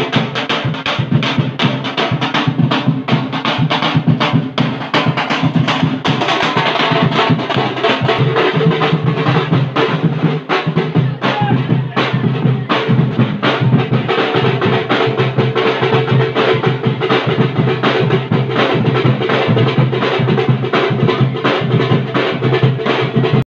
you.